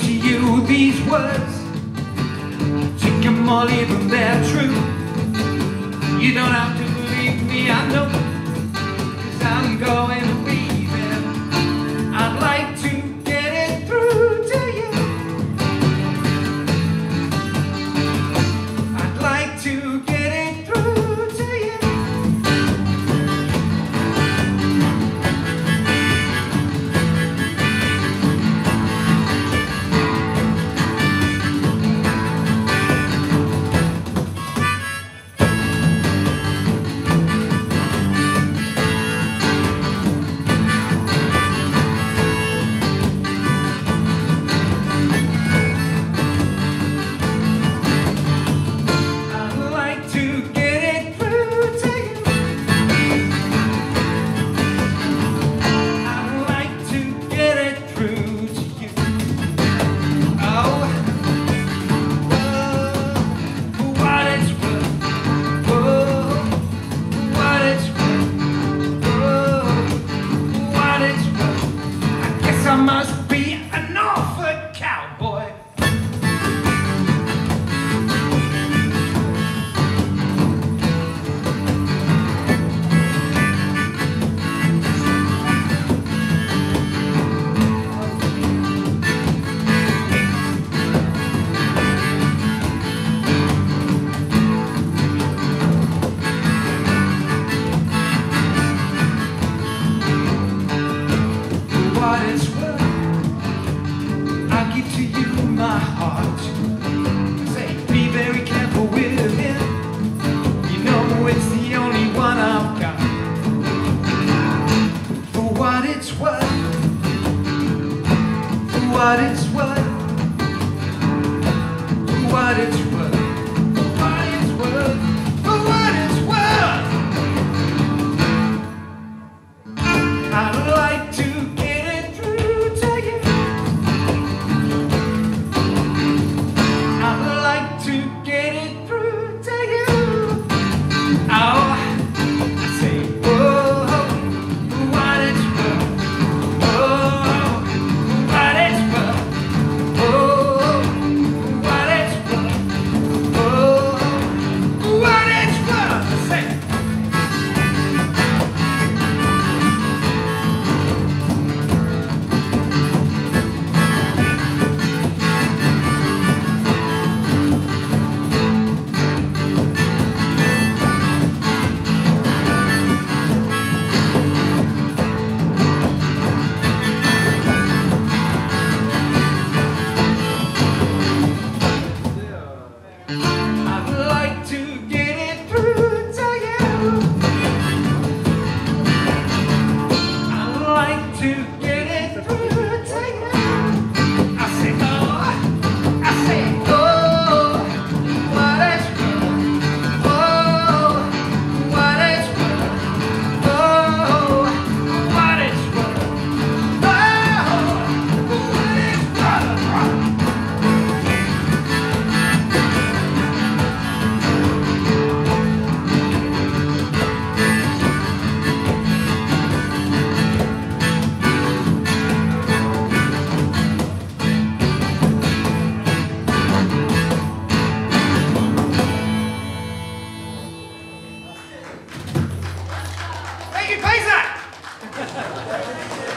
to you these words. Take them or leave them, they're true You don't have to believe me, I know. Cause I'm going not it's Take it, Kaiser!